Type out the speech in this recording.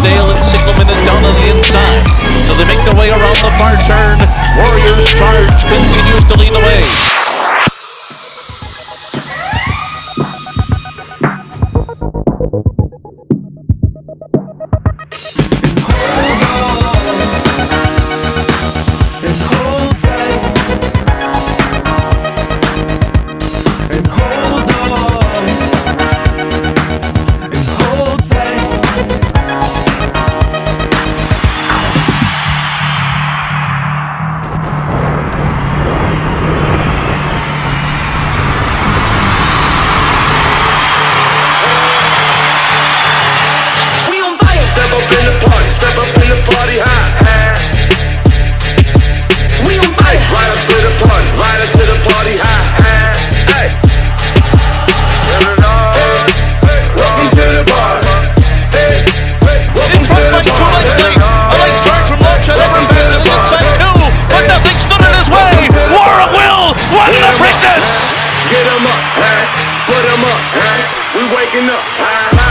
Dale and Singleman is down on the inside. So they make their way around the far turn. Warrior's Charge continues to lead the way. and hold breaking up.